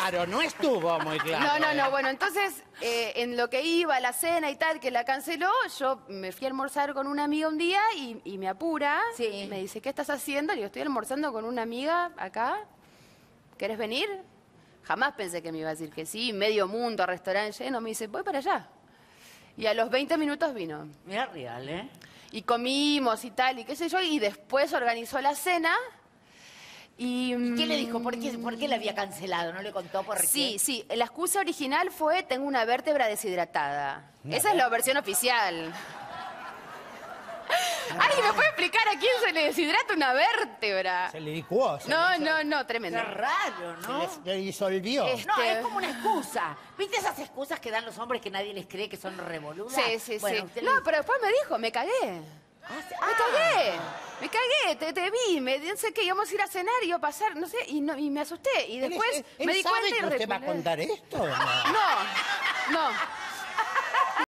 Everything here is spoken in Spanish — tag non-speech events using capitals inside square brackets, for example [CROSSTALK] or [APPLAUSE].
claro, no estuvo muy claro. No, no, ¿eh? no. Bueno, entonces, eh, en lo que iba a la cena y tal, que la canceló, yo me fui a almorzar con una amiga un día y, y me apura. Sí. Me dice, ¿qué estás haciendo? Le digo, estoy almorzando con una amiga acá. ¿Querés venir? Jamás pensé que me iba a decir que sí. Medio mundo, restaurante lleno. Me dice, voy para allá. Y a los 20 minutos vino. Mira, real, ¿eh? Y comimos y tal, y qué sé yo. Y después organizó la cena. Y, ¿Qué le mm, dijo? ¿Por qué, ¿Por qué la había cancelado? ¿No le contó por qué? Sí, sí. La excusa original fue tengo una vértebra deshidratada. Esa es la versión oficial. [LAUGHS] ¿Alguien me puede explicar a quién se le deshidrata una vértebra? Se le licuó. Se No, le hizo- no, no, tremendo. Qué raro, ¿no? Se le disolvió. Es- No, Este- es como una excusa. ¿Viste esas excusas que dan los hombres que nadie les cree que son revoludas? Sí, sí, Bueno, sí. No, le- pero después me dijo, me cagué. Ah, sí- Me ah. cagué, cagué, te, te vi, me dice que íbamos a ir a cenar y iba a pasar, no sé, y, no, y me asusté. Y ¿Él es- después él me di sabe cuenta y que usted va a contar esto no? No, no,